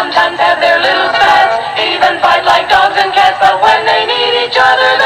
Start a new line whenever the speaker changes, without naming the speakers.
sometimes have their little spats, even fight like dogs and cats, but when they need each other,